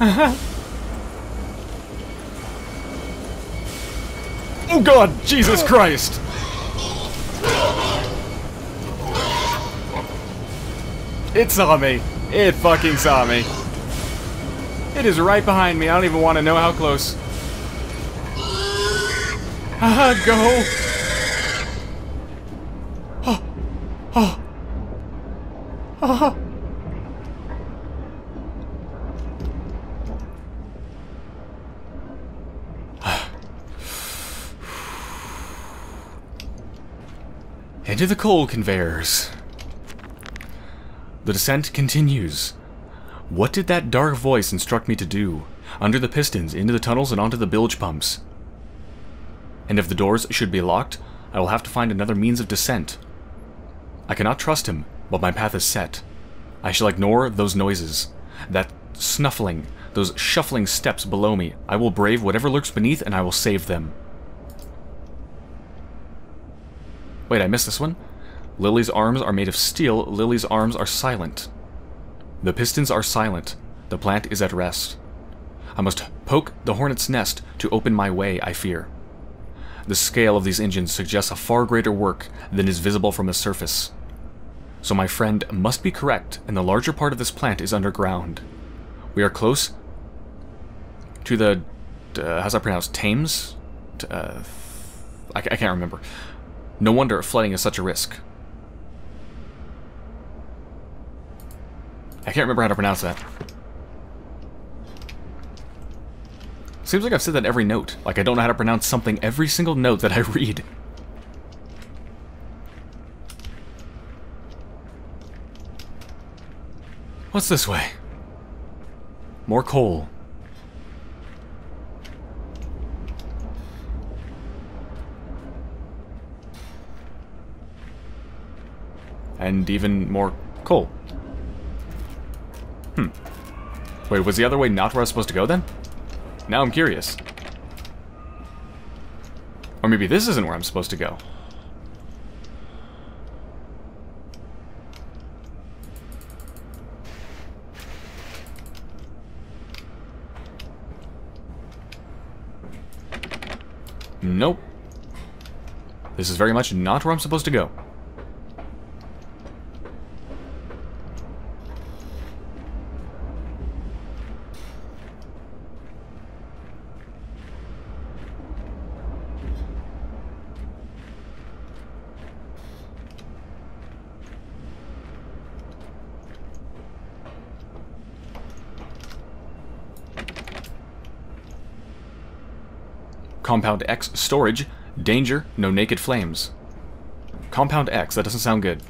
oh god, Jesus Christ! It saw me. It fucking saw me. It is right behind me. I don't even want to know how close. Haha, go! Oh, oh, oh. Into the coal conveyors. The descent continues. What did that dark voice instruct me to do? Under the pistons, into the tunnels, and onto the bilge pumps. And if the doors should be locked, I will have to find another means of descent. I cannot trust him, but my path is set. I shall ignore those noises, that snuffling, those shuffling steps below me. I will brave whatever lurks beneath, and I will save them. Wait, I missed this one? Lily's arms are made of steel. Lily's arms are silent. The pistons are silent. The plant is at rest. I must poke the hornet's nest to open my way, I fear. The scale of these engines suggests a far greater work than is visible from the surface. So my friend must be correct, and the larger part of this plant is underground. We are close to the... Uh, how's that pronounced? Thames? Uh, I, I can't remember. No wonder flooding is such a risk. I can't remember how to pronounce that. Seems like I've said that every note. Like I don't know how to pronounce something every single note that I read. What's this way? More coal. And even more coal. Hmm. Wait, was the other way not where I was supposed to go then? Now I'm curious. Or maybe this isn't where I'm supposed to go. Nope. This is very much not where I'm supposed to go. Compound X storage. Danger, no naked flames. Compound X, that doesn't sound good.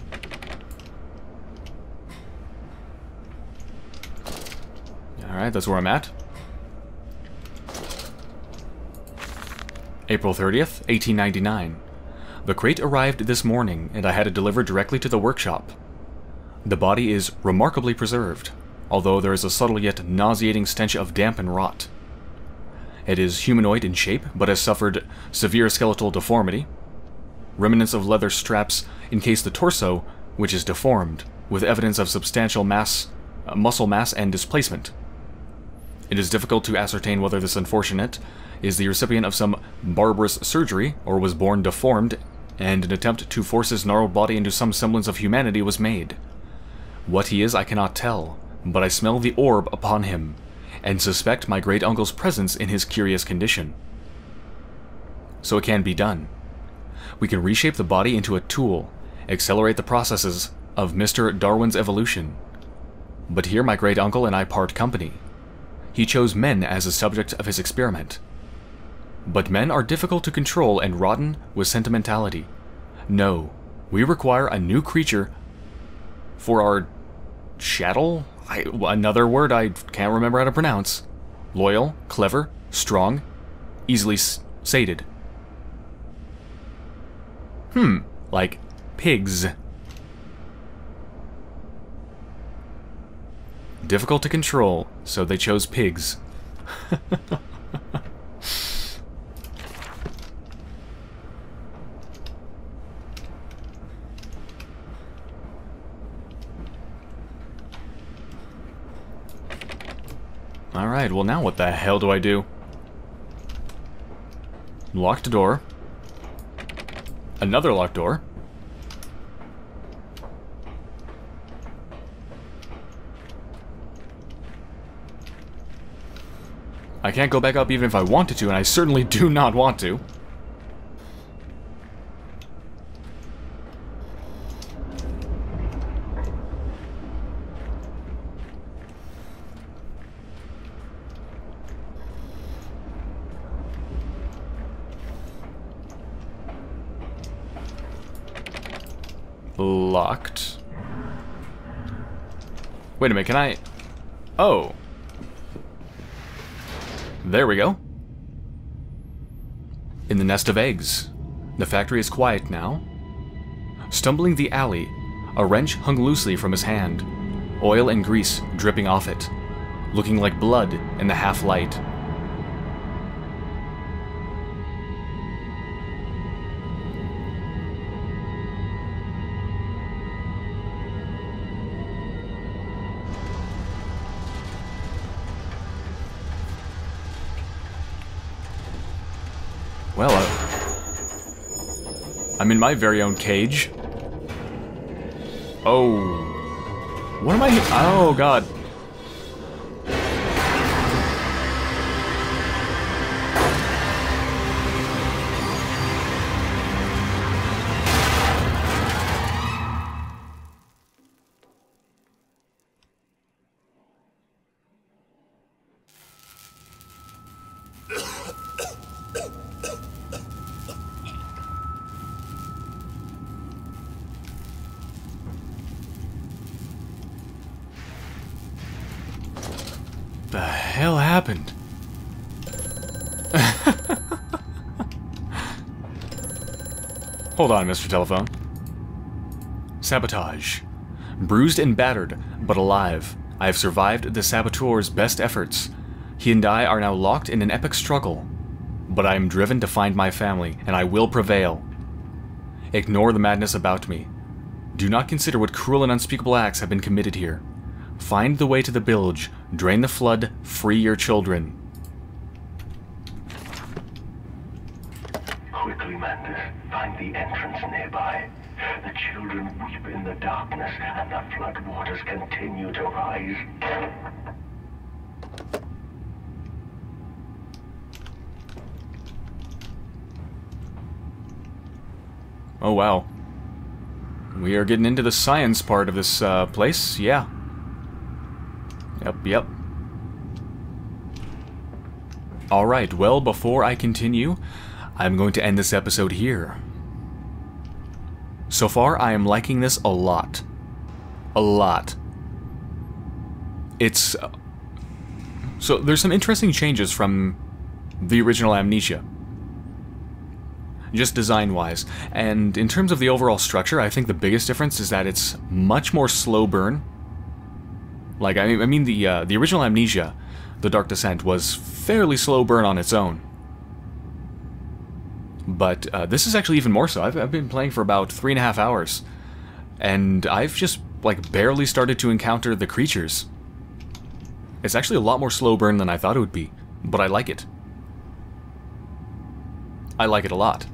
Alright, that's where I'm at. April 30th, 1899. The crate arrived this morning, and I had it delivered directly to the workshop. The body is remarkably preserved, although there is a subtle yet nauseating stench of damp and rot. It is humanoid in shape, but has suffered severe skeletal deformity. Remnants of leather straps encase the torso, which is deformed, with evidence of substantial mass, uh, muscle mass and displacement. It is difficult to ascertain whether this unfortunate is the recipient of some barbarous surgery or was born deformed, and an attempt to force his gnarled body into some semblance of humanity was made. What he is I cannot tell, but I smell the orb upon him, and suspect my great uncle's presence in his curious condition. So it can be done. We can reshape the body into a tool, accelerate the processes of Mr. Darwin's evolution. But here my great uncle and I part company. He chose men as the subject of his experiment. But men are difficult to control and rotten with sentimentality. No, we require a new creature for our chattel? I, another word I can't remember how to pronounce. Loyal, clever, strong, easily sated. Hmm, like pigs. Difficult to control, so they chose pigs. Alright, well now what the hell do I do? Locked door. Another locked door. I can't go back up even if I wanted to, and I certainly do not want to. Locked. Wait a minute, can I... Oh. There we go. In the nest of eggs. The factory is quiet now. Stumbling the alley, a wrench hung loosely from his hand, oil and grease dripping off it, looking like blood in the half I'm in my very own cage. Oh. What am I... Oh, God. On, Mr. Telephone. Sabotage. Bruised and battered, but alive, I have survived the saboteur's best efforts. He and I are now locked in an epic struggle. But I am driven to find my family, and I will prevail. Ignore the madness about me. Do not consider what cruel and unspeakable acts have been committed here. Find the way to the bilge, drain the flood, free your children. Quickly, Mandus, find the entrance nearby. The children weep in the darkness, and the floodwaters continue to rise. Oh wow. We are getting into the science part of this uh, place, yeah. Yep, yep. Alright, well, before I continue, I'm going to end this episode here. So far, I am liking this a lot. A lot. It's... Uh, so, there's some interesting changes from the original Amnesia. Just design-wise. And in terms of the overall structure, I think the biggest difference is that it's much more slow burn like, I mean, I mean the, uh, the original Amnesia, The Dark Descent, was fairly slow burn on its own. But uh, this is actually even more so. I've, I've been playing for about three and a half hours. And I've just, like, barely started to encounter the creatures. It's actually a lot more slow burn than I thought it would be, but I like it. I like it a lot.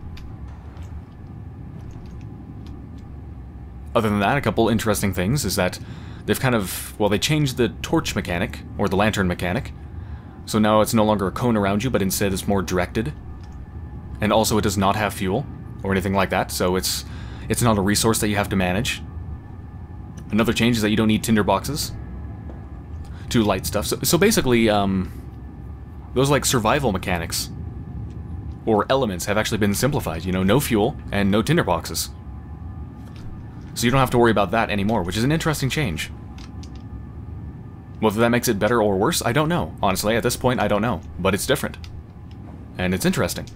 Other than that, a couple interesting things is that they've kind of, well, they changed the torch mechanic, or the lantern mechanic. So now it's no longer a cone around you, but instead it's more directed. And also it does not have fuel, or anything like that, so it's it's not a resource that you have to manage. Another change is that you don't need tinder boxes to light stuff. So, so basically, um, those like survival mechanics or elements have actually been simplified. You know, no fuel and no tinder boxes. So you don't have to worry about that anymore, which is an interesting change. Whether that makes it better or worse, I don't know. Honestly, at this point, I don't know. But it's different. And it's interesting.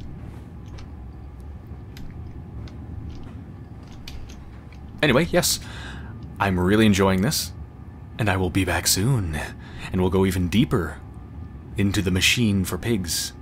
Anyway, yes, I'm really enjoying this, and I will be back soon, and we'll go even deeper into the machine for pigs.